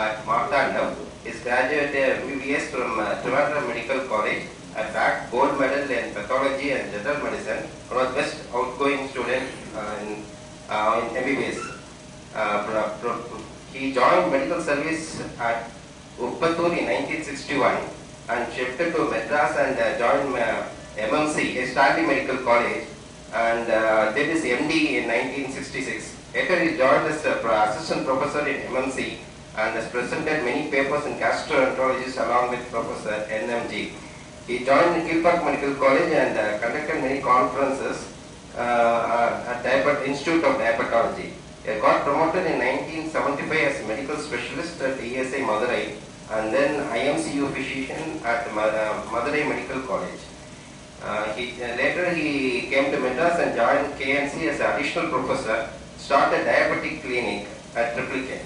May 2nd, 1936 at Marthandam. He graduated MBBS from uh, Trivandrum Medical College and bagged gold medal in pathology and general medicine. One of the best outgoing student uh, in, uh, in MBBS. Uh, he joined medical service at Uppattur in 1961 and shifted to Madras and uh, joined uh, MMC, Stanley Medical College, and uh, did his MD in 1966. Later, he joined as assistant professor in MMC and has presented many papers in gastroenterology along with Professor NMG. He joined Kilpauk Medical College and uh, conducted many conferences uh, at Diabet- Institute of Diabetology. He got promoted in 1975 as a medical specialist at ESI Madurai and then IMCU physician at uh, Madurai Medical College. Uh, he, uh, later he came to Madras and joined KNC as additional professor, started diabetic clinic at Triple K.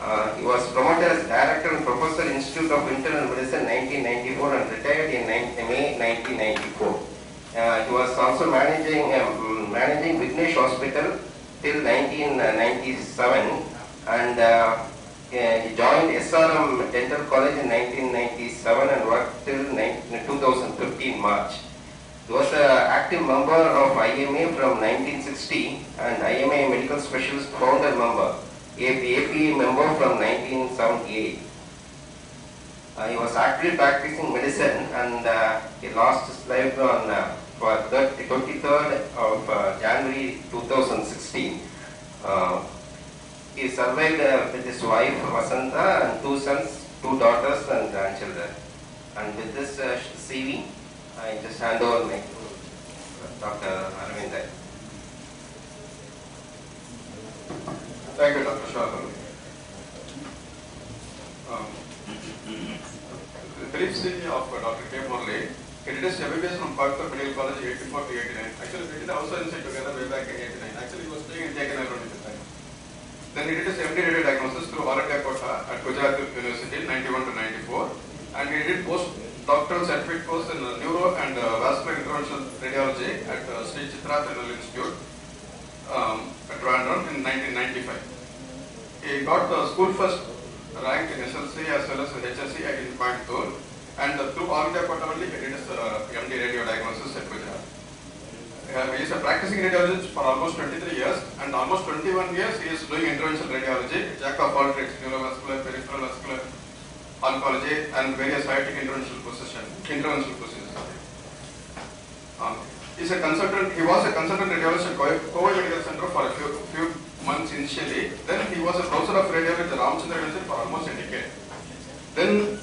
Uh, he was promoted as director and professor Institute of Internal Medicine 1994 and retired in May 1994. Uh, he was also managing um, managing Vignesh Hospital till 1997 and uh, he joined SRM Dental College in 1997 and worked till 19 2015 March. He was an active member of IMA from 1960 and IMA Medical Specialist founder member, AP member from 1978. Uh, he was actively practicing medicine and uh, he lost his life on uh, for 30, 23rd of uh, January 2016. Uh, he survived uh, with his wife Vasanta and two sons, two daughters and grandchildren. And with this uh, CV, I just hand over my Dr. Arvind. Thank you, Dr. Shah. Um, the brief CV of uh, Dr. K. Murali. He did his MBBS from Parker Medical College 84 to 89. Actually, we did also inside together way back in 89. Actually, he was staying in Jagannath at the time. Then he did his MD radio diagnosis through Aradya Kota at Gujarat University 91 to 94. And he did post doctoral certificate course in uh, neuro and uh, vascular interventional radiology at uh, Sri Chitra Tirunal Institute um, at Trivandrum in 1995. He got the school first rank in SLC as well as HSC in Coimbatore and through All India Kota only he did his uh, MD radio diagnosis at Gujarat. Uh, he is a practicing radiologist for almost 23 years and almost 21 years he is doing interventional radiology, jack of all trades, neurovascular, peripheral vascular, oncology and various high-tech interventional position, interventional procedures. Um, he's a consultant, he was a consultant radiologist at Kovai Medical Center for a few, few months initially. Then he was a professor of radiology at the Ramchandra University for almost a decade. Then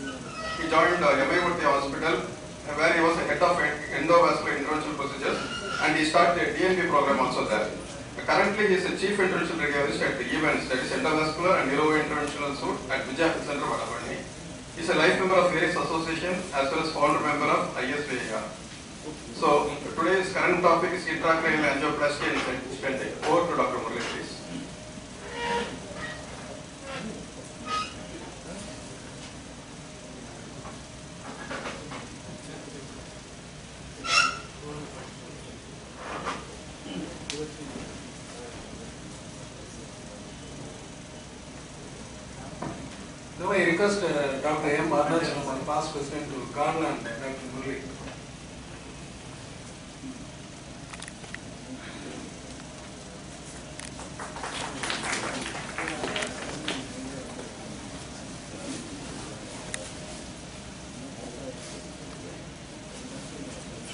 he joined uh, Yamamurthy Hospital uh, where he was a head of endovascular interventional procedures and he started a DNB program also there. Uh, Currently, he is a chief interventional radiologist at the events, that is endovascular and neuro interventional suite at Vijay Center, Vadapalani. He is a life member of various associations as well as founder member of ISVIR. So, today's current topic is intracranial angioplasty and. Over to Dr. Murali, please. Now I request uh, Dr. M. Arunachalam, our past president, to garland Dr. Murali.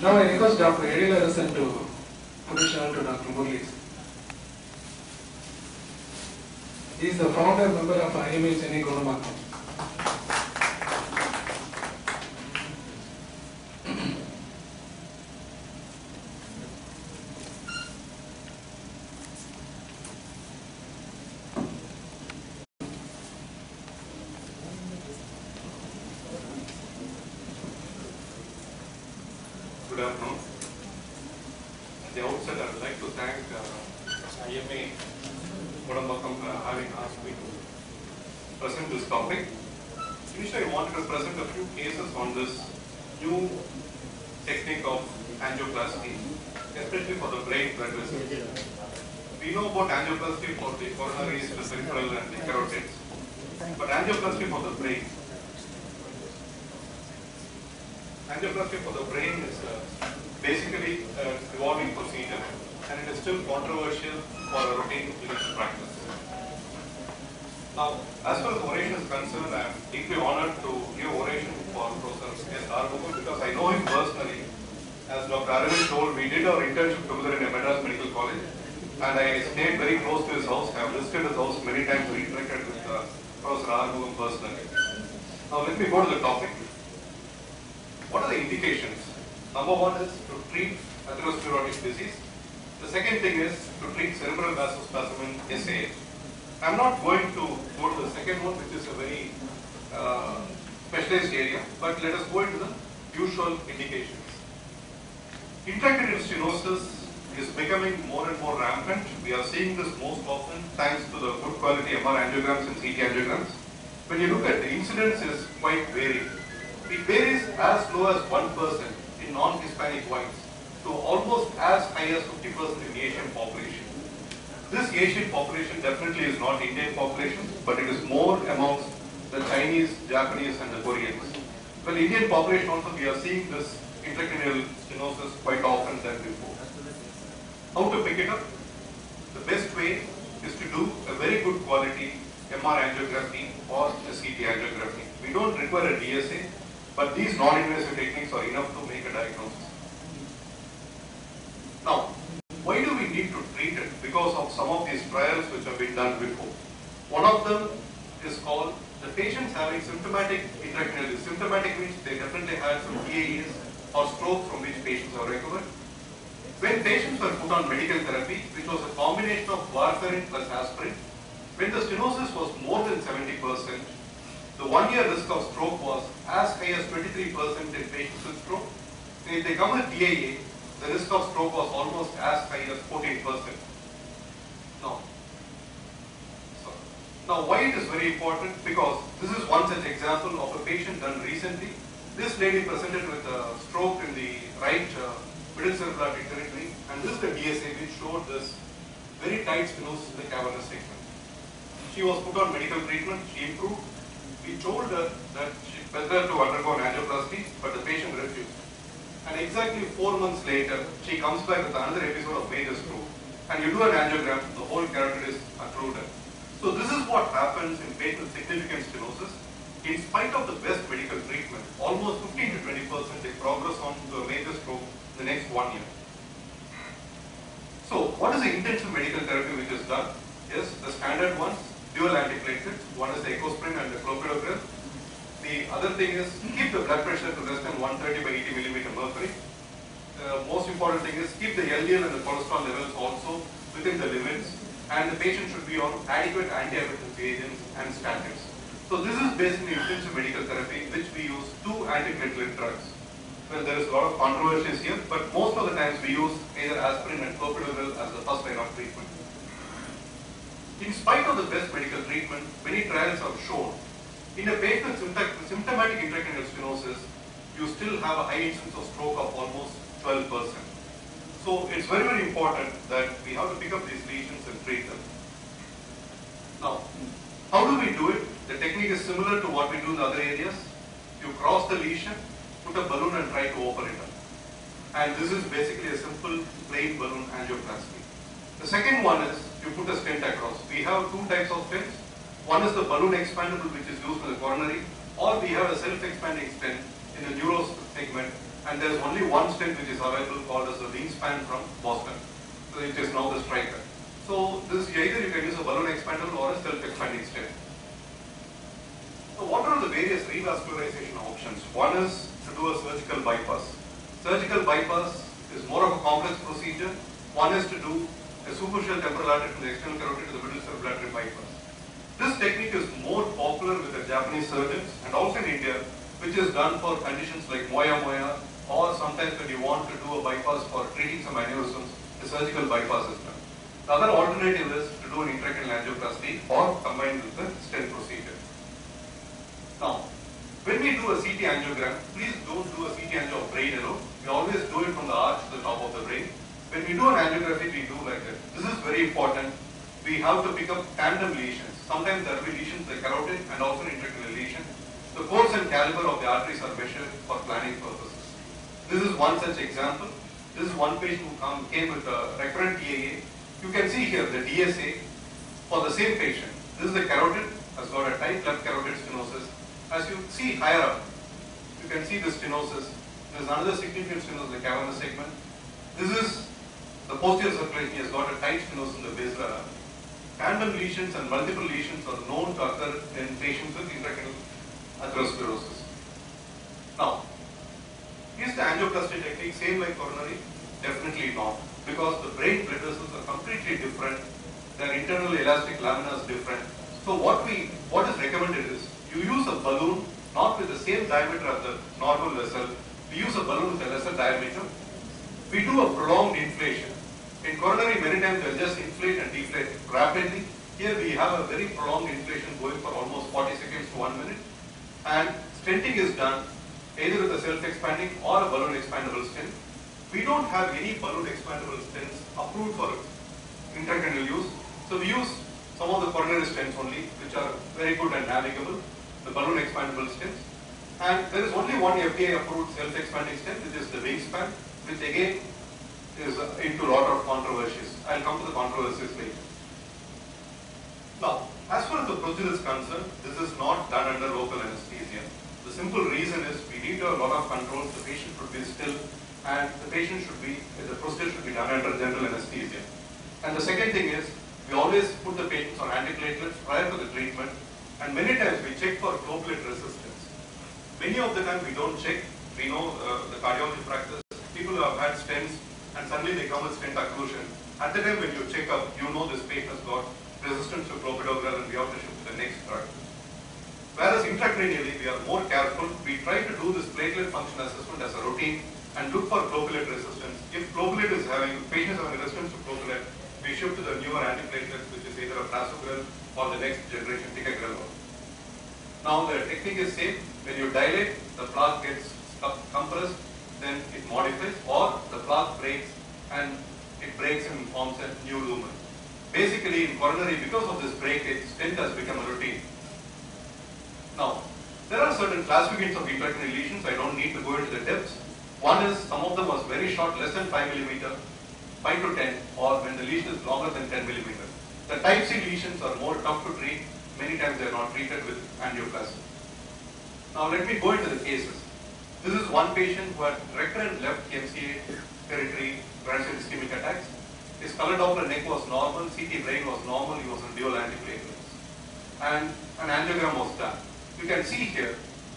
Now I request Dr. Edil Arasan to put to Dr. Murali. He is the founder member of IMA Chennai Kodambakkam. Good afternoon. At the outset, I would like to thank uh, IMA Kodambakkam for having asked me to present this topic. Initially, I wanted to present a few cases on this new technique of angioplasty, especially for the brain blood vessels. we know about angioplasty for the coronaries, the peripheral and the carotids. But angioplasty for the brain. Angioplasty for the brain is uh, basically an evolving procedure and it is still controversial for a routine clinical practice. Now, as far as oration is concerned, I am deeply honored to give oration for Professor S. Arugam because I know him personally. As Dr. Aravind told, we did our internship together in Madras Medical College and I stayed very close to his house. I have visited his house many times, interacted with uh, Professor Arugam personally. Now, let me go to the topic. What are the indications? Number one is to treat atherosclerotic disease. The second thing is to treat cerebral vasospasm in SAH. I'm not going to go to the second one, which is a very uh, specialized area, but let us go into the usual indications. Intracranial stenosis is becoming more and more rampant. We are seeing this most often thanks to the good quality MR angiograms and CT angiograms. When you look at the incidence is quite varied. It varies as low as 1% in non-Hispanic whites to almost as high as 50% in Asian population. This Asian population definitely is not Indian population, but it is more amongst the Chinese, Japanese and the Koreans. Well, Indian population also we are seeing this intracranial stenosis quite often than before. How to pick it up? The best way is to do a very good quality MR angiography or a CT angiography. We don't require a DSA, but these non-invasive techniques are enough to make a diagnosis. Now, why do we need to treat it? Because of some of these trials which have been done before. One of them is called the patients having symptomatic intracranial. Symptomatic means they definitely had some TIAs or stroke from which patients are recovered. When patients were put on medical therapy, which was a combination of warfarin plus aspirin, when the stenosis was more than 70%, the one-year risk of stroke was as high as 23% in patients with stroke. And if they come with TIA, the risk of stroke was almost as high as 14%. Now, now why it is very important? Because this is one such example of a patient done recently. This lady presented with a stroke in the right uh, middle cerebral territory, and this is the DSA which showed this very tight stenosis in the cavernous segment. She was put on medical treatment, she improved. We told her that she better to undergo an angioplasty, but the patient refused. And exactly four months later, she comes back with another episode of major stroke. And you do an angiogram, the whole carotid is occluded. So this is what happens in patients significant stenosis. In spite of the best medical treatment, almost 15 to 20 percent they progress on to a major stroke in the next one year. So what is the intensive medical therapy which is done? Yes, the standard ones, dual antiplatelets. One is the ecosprin and the clopidogrel. The other thing is keep the blood pressure to less than 130 by 80 millimeter mercury. The most important thing is keep the LDL and the cholesterol levels also within the limits and the patient should be on adequate anti-hypertensive agents and statins. So this is basically intensive medical therapy which we use two antiplatelet drugs. Well, there is a lot of controversies here, but most of the times we use either aspirin and clopidogrel as the first line of treatment. In spite of the best medical treatment, many trials have shown in a patient with symptomatic intracranial stenosis, you still have a high incidence of stroke of almost 12%. So it's very, very important that we have to pick up these lesions and treat them. Now, how do we do it? The technique is similar to what we do in other areas. You cross the lesion, put a balloon and try to open it up. And this is basically a simple plain balloon angioplasty. The second one is you put a stent across. We have two types of stents. One is the balloon expandable which is used for the coronary or we have a self-expanding stent in the neuro segment and there is only one stent which is available called as the wingspan from Boston. So it is now the Stryker. So this either you can use a balloon expandable or a self-expanding stent. So what are the various revascularization options? One is to do a surgical bypass. Surgical bypass is more of a complex procedure. One is to do a superficial temporal artery from the external carotid to the middle cerebral artery bypass. This technique is more popular with the Japanese surgeons and also in India, which is done for conditions like moya moya or sometimes when you want to do a bypass for treating some aneurysms, the surgical bypass is done. The other alternative is to do an intracranial angioplasty or combined with the stent procedure. Now, when we do a CT angiogram, please don't do a CT angio of brain alone. We always do it from the arch to the top of the brain. When we do an angiography, we do like that. This is very important. We have to pick up tandem lesions. Sometimes there will be lesions like carotid and also an intracranial lesion. The course and caliber of the arteries are measured for planning purposes. This is one such example. This is one patient who come, came with a recurrent TIA. You can see here the DSA for the same patient. This is the carotid, has got a tight left carotid stenosis. As you see higher up, you can see the stenosis. There is another significant stenosis, in the cavernous segment. This is the posterior circulation, has got a tight stenosis in the basal uh, Tandem lesions and multiple lesions are known to occur in patients with intracranial atherosclerosis. Now, is the angioplasty technique same like coronary? Definitely not, because the brain blood vessels are completely different. Their internal elastic lamina is different. So what we, what is recommended is, you use a balloon not with the same diameter as the normal vessel. We use a balloon with a lesser diameter. We do a prolonged inflation. In coronary, many times they'll just inflate and deflate rapidly. Here we have a very prolonged inflation going for almost 40 seconds to 1 minute. And stenting is done either with a self-expanding or a balloon expandable stent. We don't have any balloon expandable stents approved for intracranial use. So we use some of the coronary stents only, which are very good and navigable, the balloon expandable stents. And there is only one FDA approved self-expanding stent, which is the Wingspan, which again is uh, into a lot of controversies. I'll come to the controversies later. Now, as far as the procedure is concerned, this is not done under local anesthesia. The simple reason is we need a lot of controls, the patient should be still, and the patient should be, the procedure should be done under general anesthesia. And the second thing is, we always put the patients on antiplatelets prior to the treatment, and many times we check for globular resistance. Many of the time we don't check, we know uh, the cardiology practice, people who have had stents and suddenly they come with stent occlusion. At the time when you check up, you know this patient has got resistance to clopidogrel and we have to shift to the next drug. Whereas intracranially, we are more careful. We try to do this platelet function assessment as a routine and look for clopidogrel resistance. If clopidogrel is having, patients having resistance to clopidogrel, we shift to the newer antiplatelets, which is either a prasugrel or the next generation ticagrelor. Now the technique is same. When you dilate, the plaque gets compressed, then it modifies, or the plaque breaks and it breaks and forms a new lumen. Basically, in coronary, because of this breakage, stent has become a routine. Now, there are certain classifications of intracranial lesions. I don't need to go into the depths. One is some of them was very short, less than 5 millimeter, 5 to 10, or when the lesion is longer than 10 millimeter. The type C lesions are more tough to treat. Many times they are not treated with angioplasty. Now let me go into the cases. This is one patient who had recurrent left MCA territory transient ischemic attacks. His color Doppler neck was normal, CT brain was normal, he was on dual antiplatelets. And an angiogram was done. You can see here,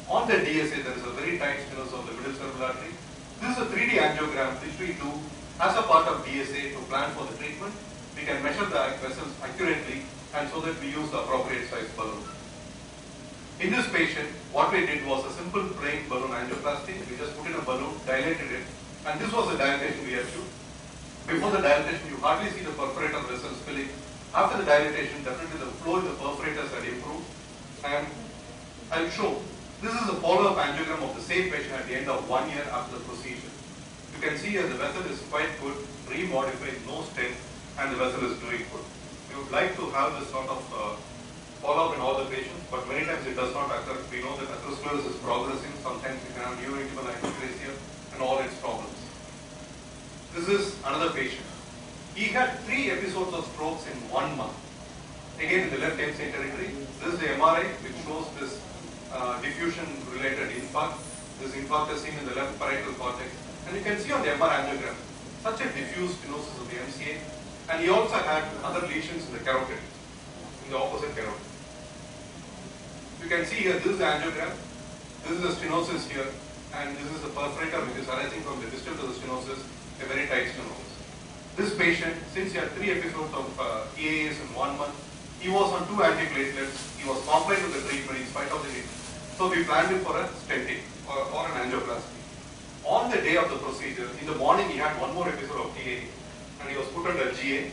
on the DSA there is a very tight stenosis of the middle cerebral artery. This is a 3D angiogram which we do as a part of DSA to plan for the treatment. We can measure the vessels accurately and so that we use the appropriate size balloon. In this patient, what we did was a simple plain balloon angioplasty. We just put in a balloon, dilated it, and this was the dilatation we achieved. Before the dilatation, you hardly see the perforator vessels filling. After the dilatation, definitely the flow in the perforators had improved. And I'll show. This is a follow-up angiogram of the same patient at the end of one year after the procedure. You can see here the vessel is quite good, remodified, no stent, and the vessel is doing good. We would like to have this sort of uh, follow-up in all the patients, but many times it does not occur. We know that atherosclerosis is progressing. Sometimes you can have neointimal hyperplasia and all its problems. This is another patient. He had three episodes of strokes in one month. Again, in the left MCA territory. This is the MRI which shows this uh, diffusion-related infarct. This infarct is seen in the left parietal cortex. And you can see on the MR angiogram, such a diffuse stenosis of the MCA. And he also had other lesions in the carotid, in the opposite carotid. You can see here, this is the angiogram. This is the stenosis here. And this is the perforator which is arising from the distal to the stenosis, very tight stenosis. This patient, since he had three episodes of uh, EAAs in one month, he was on two antiplatelets. He was compliant with the treatment in spite of the need. So we planned him for a stenting or, or an angioplasty. On the day of the procedure, in the morning he had one more episode of TA and he was put under GA.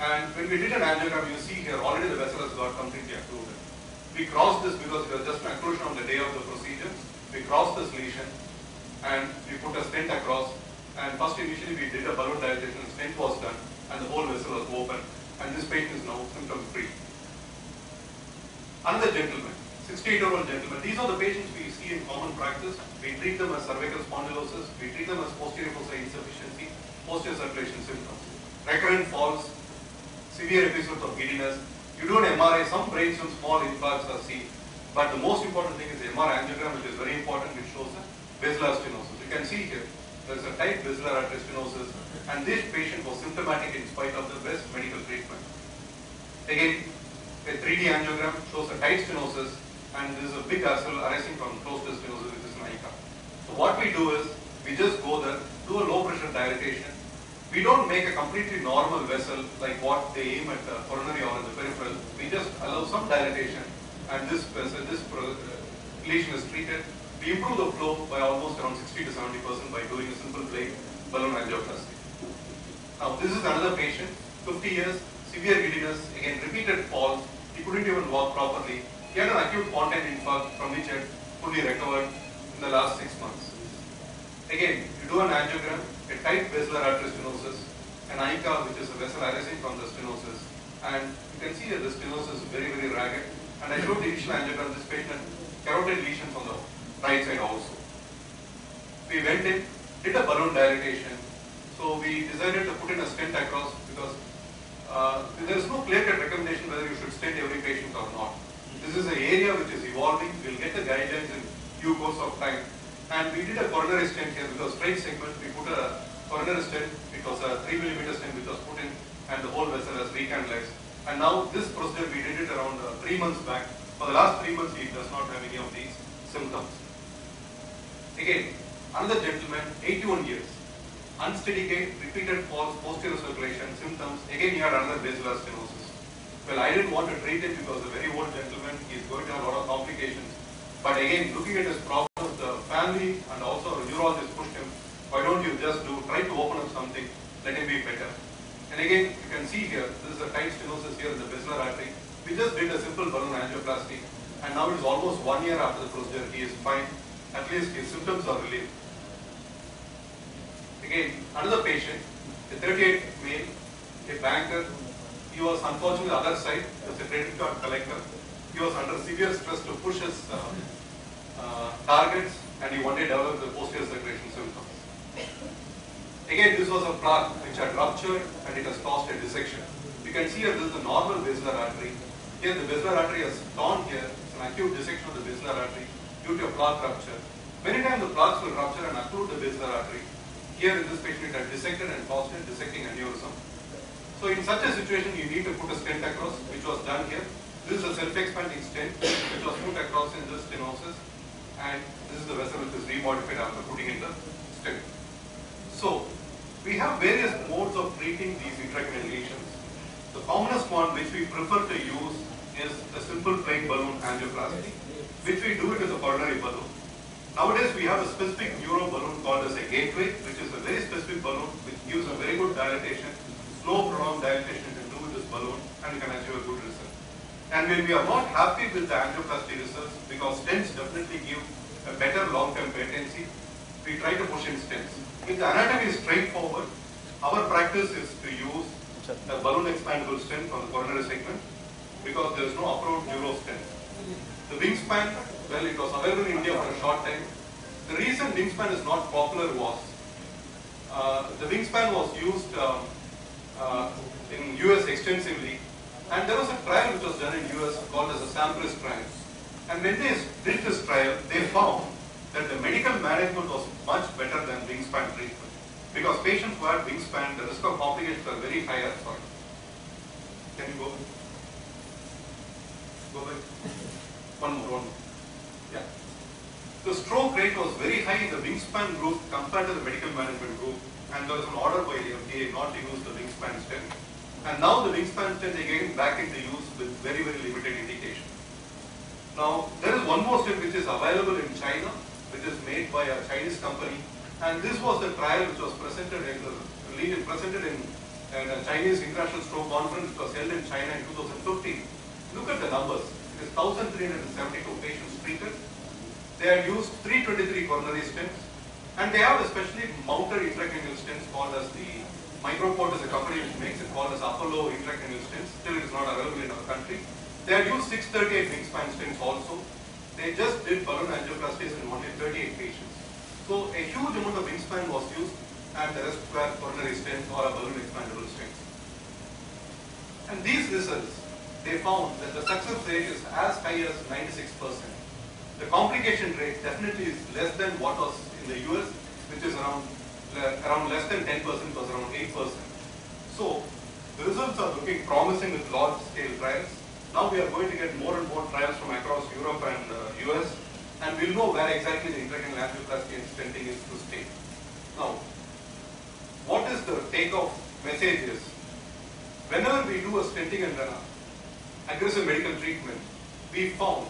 And when we did an angiogram, you see here already the vessel has got completely occluded. We crossed this because it was just an occlusion on the day of the procedure. We crossed this lesion and we put a stent across And first initially we did a balloon dilatation, stent was done, and the whole vessel was open, and this patient is now symptom free. Another gentleman, 68-year-old gentleman. These are the patients we see in common practice. We treat them as cervical spondylosis. We treat them as posterior fossa insufficiency, posterior circulation symptoms, recurrent falls, severe episodes of giddiness. You do an MRI, some brain some small infarcts are seen. But the most important thing is the MR angiogram, which is very important, which shows the basilar stenosis. You can see here, there is a tight basilar stenosis, and this patient was symptomatic in spite of the best medical treatment. Again, a 3D angiogram shows a tight stenosis, and there is a big vessel arising from closed stenosis, which is an ICA. So what we do is, we just go there, do a low pressure dilatation. We don't make a completely normal vessel like what they aim at the coronary or in the peripheral. We just allow some dilatation, and this vessel, this uh, lesion is treated. We improve the flow by almost around 60 to 70 percent by doing a simple plain balloon angioplasty. Now this is another patient, 50 years, severe giddiness, again repeated falls. He couldn't even walk properly. He had an acute spontaneous infarct from which he had fully recovered in the last six months. Again, you do an angiogram, a tight basilar artery stenosis, an ICA, which is a vessel arising from the stenosis, and you can see that the stenosis is very, very ragged. And I showed the initial angiogram, this patient carotid lesions on the right side also. We went in, did a balloon dilatation, so we decided to put in a stent across because uh, there is no clear-cut recommendation whether you should stent every patient or not. This is an area which is evolving. We'll get the guidelines in due course of time. And we did a coronary stent here because straight segment. We put a coronary stent. It was a three millimeter stent which was put in, and the whole vessel has recant legs. And now this procedure we did it around uh, three months back. For the last three months, he does not have any of these symptoms. Again, another gentleman, 81 years, unsteady gait, repeated falls, posterior circulation, symptoms. Again, he had another basilar stenosis. Well, I didn't want to treat it because a very old gentleman, he is going to have a lot of complications. But again, looking at his problems, the family and also the neurologist pushed him, why don't you just do, try to open up something, let him be better. And again, you can see here, this is a tight stenosis here in the basilar artery. We just did a simple balloon angioplasty, and now it is almost one year after the procedure, he is fine. At least his symptoms are relieved. Again, another patient, a 38 male, a banker. He was unfortunately on the other side, he was a credit card collector. He was under severe stress to push his uh, uh, targets and he one day developed the posterior circulation symptoms. Again, this was a plaque which had ruptured and it has caused a dissection. You can see here this is the normal basilar artery. Here the basilar artery has torn here. It's an acute dissection of the basilar artery due to a plaque rupture. Many times the plaques will rupture and occlude the basilar artery. Here in this patient it had dissected and caused a dissecting aneurysm. So in such a situation you need to put a stent across which was done here. This is a self-expanding stent which was put across in this stenosis and this is the vessel which is remodified after putting in the stent. So we have various modes of treating these intracranial lesions. The commonest one which we prefer to use is a simple plain balloon angioplasty, which we do it with a coronary balloon. Nowadays we have a specific neuro balloon called as a gateway, which is a very specific balloon which gives a very good dilatation, slow prolonged dilatation you can do with this balloon and you can achieve a good result. And when we are not happy with the angioplasty results, because stents definitely give a better long-term patency, we try to push in stents. If the anatomy is straightforward, our practice is to use a balloon expandable stent from the coronary segment because there is no approved neuro stent. The wingspan, well, it was available in India for a short time. The reason wingspan is not popular was uh, the wingspan was used um, uh, in US extensively, and there was a trial which was done in US called as a SAMMPRIS trial. And when they did this trial, they found that the medical management was much better than wingspan treatment. Because patients who had wingspan, the risk of complications were very higher. Sorry. Can you go? Go back. One more, one more. Yeah. The stroke rate was very high in the wingspan group compared to the medical management group, and there was an order by the FDA not to use the wingspan stent. And now the wingspan stent is getting back into use with very, very limited indication. Now, there is one more stent which is available in China, which is made by a Chinese company, and this was the trial which was presented in the lead presented in, a Chinese International Stroke Conference, was held in China in 2015. Look at the numbers. Is 1,372 patients treated. They had used 323 coronary stents, And they have especially mounted intracranial stents called as the Microport is a company which makes it called as Apollo intracranial stents. Still it is not available in our country. They have used 638 wingspan stents also. They just did balloon angioplasties in only 38 patients. So a huge amount of wingspan was used and the rest were coronary stents or a balloon expandable stents. And these results, they found that the success rate is as high as 96%. The complication rate definitely is less than what was in the US, which is around, around less than 10%, was around 8%. So the results are looking promising with large scale trials. Now we are going to get more and more trials from across Europe and uh, US, and we'll know where exactly the intracranial angioplasty and stenting is to stay. Now, what is the take-off message is, whenever we do a stenting and an aggressive medical treatment, we found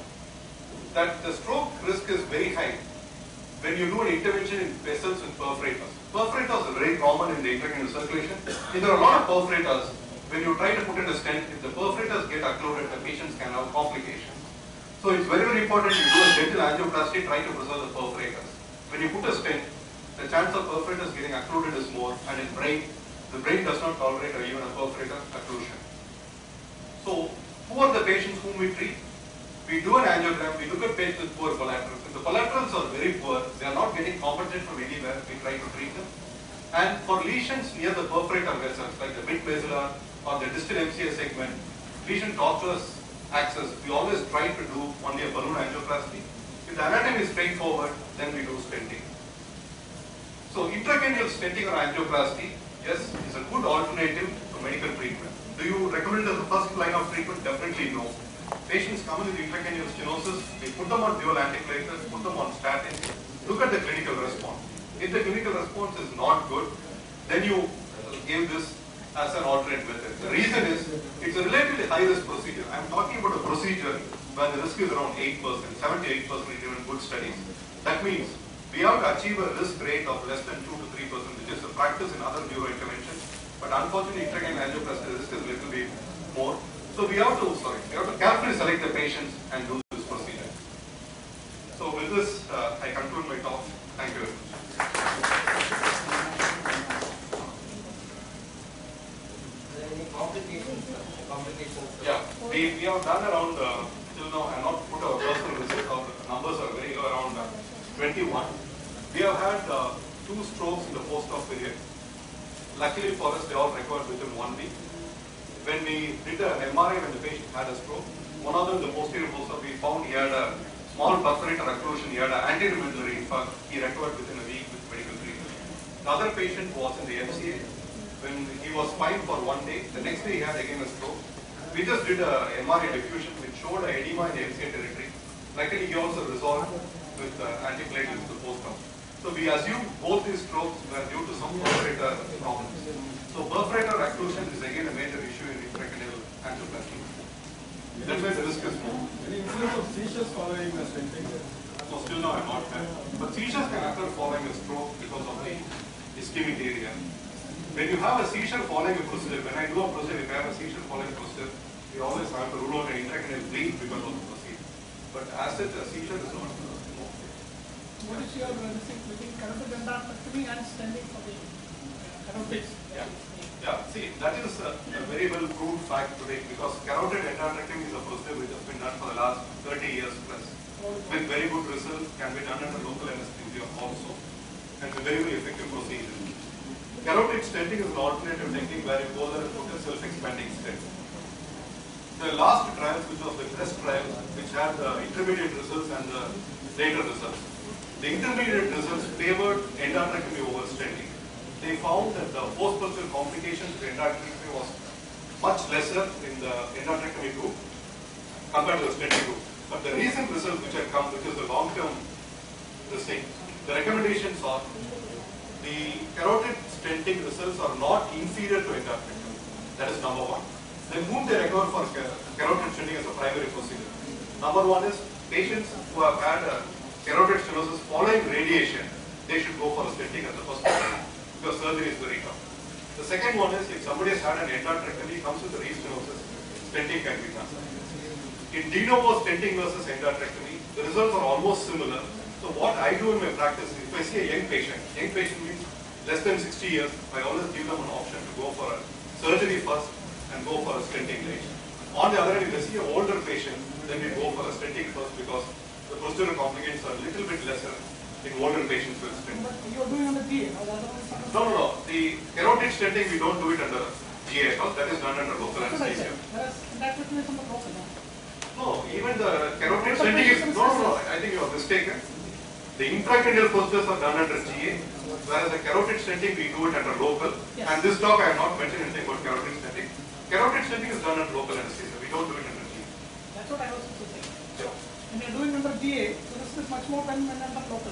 that the stroke risk is very high when you do an intervention in vessels with perforators. Perforators are very common in the intracranial circulation. And there are a lot of perforators. When you try to put in a stent, if the perforators get occluded, the patients can have complications. So it's very, very important you do a dental angioplasty, try to preserve the perforators. When you put a stent, the chance of perforators getting occluded is more, and in brain, the brain does not tolerate even a perforator occlusion. So, who are the patients whom we treat? We do an angiogram, we look at patients with poor collaterals. If the collaterals are very poor, they are not getting compensated from anywhere, we try to treat them. And for lesions near the perforator vessels, like the mid basilar or the distal MCA segment, lesion tortuous axis, we always try to do only a balloon angioplasty. If the anatomy is straightforward, then we do stenting. So intracranial stenting or angioplasty, yes, is a good alternative to medical treatment. Do you recommend as a first line of treatment? Definitely no. Patients come in with intracranial stenosis, we put them on dual antiplatelets, put them on statins, look at the clinical response. If the clinical response is not good, then you give this as an alternate method. The reason is, it's a relatively high risk procedure. I'm talking about a procedure where the risk is around 8%, 7 to 8% in even good studies. That means we have to achieve a risk rate of less than 2 to 3%, which is the practice in other neuro interventions. But unfortunately, intracranial angioplasty risk is a little bit more. So we have to, sorry, we have to carefully select the patients and do this procedure. So with this, uh, I conclude my talk. Thank you. very much. Any complications, complications? Yeah, we, we have done around, uh, till now, I have not put our personal results, our numbers are very low, around uh, 21. We have had uh, two strokes in the post-op period. Luckily for us, they all recovered within one week. When we did an MRI when the patient had a stroke, one of them, the posterior post-op, we found he had a small perforator occlusion, he had an anterior infarct, he recovered within a week with medical treatment. The other patient was in the MCA, when he was fine for one day, the next day he had again a stroke. We just did a MRI diffusion which showed a edema in the MCA territory. Luckily he also resolved with uh, antiplatelets to post-op. So we assume both these strokes were due to some perforator uh, problems. So perforator occlusion is again a major issue in intracranial angioplasty. That's why the risk is more. Any incidence of seizures following a stenting? So still now I'm not there. But seizures can occur following a stroke because of the ischemic area. When you have a seizure following a procedure, when I do a procedure, if I have a seizure following a procedure, we always have to rule out an intracranial bleed because of the procedure. But as such, a seizure is not. What is your realistic between carotid endarterectomy and stenting for the carotids? Yeah. Yeah, see, that is a, a very well proved fact today because carotid endarterectomy is a procedure which has been done for the last 30 years plus. With very good results, can be done under local anesthesia also, and a very, very effective procedure. Carotid stenting is an alternative technique where you go there and put a self-expanding stent. The last trials, which was the CREST trial, which had the intermediate results and the later results. The intermediate results favored endarterectomy over stenting. They found that the post-procedure complications with endarterectomy was much lesser in the endarterectomy group compared to the stenting group. But the recent results which have come, which is the long-term this thing, the recommendations are the carotid stenting results are not inferior to endarterectomy. That is number one. Then whom they recommend for carotid stenting as a primary procedure. Number one is patients who have had a carotid stenosis following radiation, they should go for a stenting as the first procedure because surgery is very tough. The second one is if somebody has had an endarterectomy, comes with a restenosis, stenting can be done. In de novo stenting versus endarterectomy, the results are almost similar. So what I do in my practice, if I see a young patient, young patient means less than 60 years, I always give them an option to go for a surgery first and go for a stenting later. On the other hand, if I see an older patient, then we go for a stenting first because the posterior complications are a little bit lesser in older patients with stent. But you're doing on the GA, or the other one is No, no, no. The carotid stenting, we don't do it under GA at all. That is done under local That's what I said. anesthesia. That is on the local. huh? No, even the carotid stenting is, no, no, no. I think you are mistaken. The intracranial procedures are done under GA, whereas the carotid stenting, we do it under local. Yes. And this talk, I have not mentioned anything about carotid stenting. Carotid stenting is done under local anesthesia. We don't do it under GA. That's what I was also saying. When you're doing under GA, the risk is much more than under local.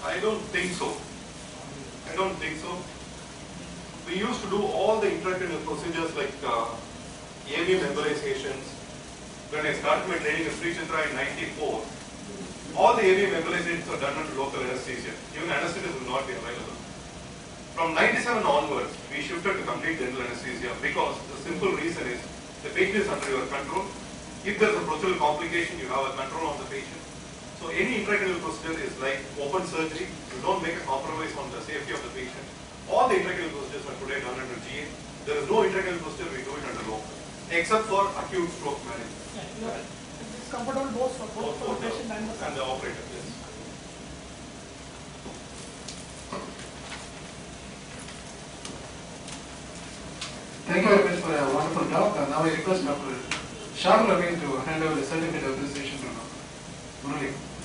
I don't think so. I don't think so. We used to do all the intracranial procedures like uh, AV embolizations. When I started my training in Sri Chitra in 94, all the AV embolizations are done under local anesthesia. Even anesthesia will not be available. From 97 onwards, we shifted to complete general anesthesia because the simple reason is the patient is under your control. If there's a procedural complication, you have a control on the patient. So any intracranial procedure is like open surgery. You don't make a compromise on the safety of the patient. All the intracranial procedures are today done under GA. There is no intracranial procedure we do it under local, except for acute stroke management. Yeah, you're. It's comfortable both for both for the patient and the and the operator. Yes. Thank you very much for a wonderful talk. And now I request Dr. Raveen to hand over the certificate of appreciation to. Murali.